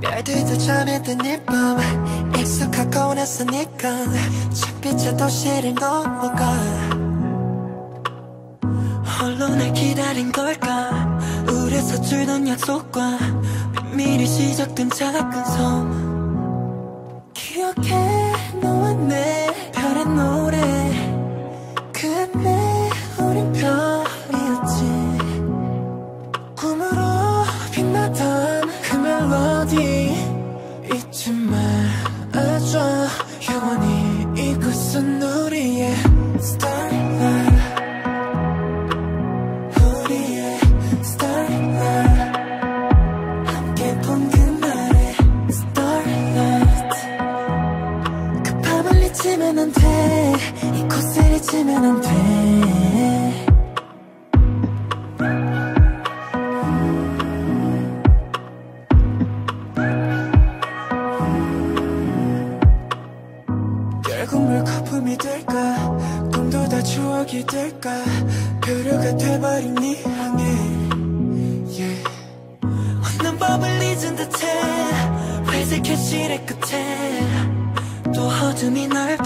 별들도 잠에 든 이밤 익숙하고 났으니까 잿빛의 도시를 넘어가? 홀로 날 기다린 걸까? 우려서 줄던 약속과 미리 시작된 작은 섬 이곳은 우리의 starlight 우리의 starlight 함께 본 그날의 starlight. 그 밤을 잊으면 안돼. 이곳을 잊으면 안돼 거품이 될까? 꿈도 다 추억이 될까? 표류가 돼버린 네 향해. Yeah. 없는 법을 잊은 듯해. 회색 현실의 끝에. 또 어둠이 날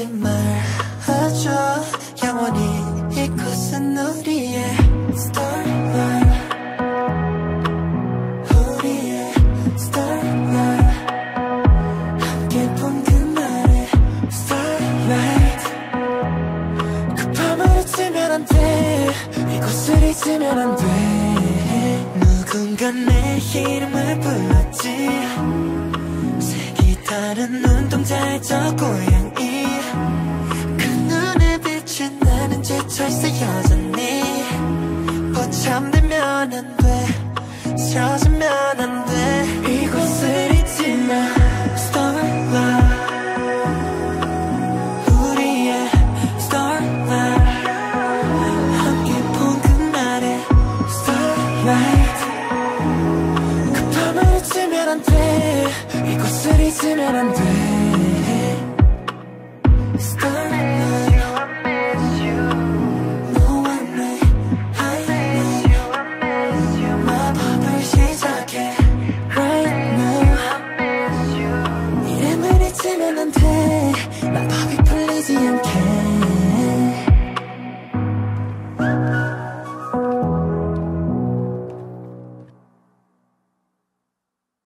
말아줘 영원히 이곳은 우리의 starlight. 우리의 starlight. 함께 본 그날의 starlight. 그 밤을 잊으면 안돼. 이곳을 잊으면 안돼. 누군가 내 이름을 불렀지 다른 눈동자의 저 고양이. 그 눈에 비친 나는 지쳐있어 여전히. 포참되면 안돼 젖으면 안돼. 이곳을 잊지 마 Starlight 이곳을 잊으면 안돼 안돼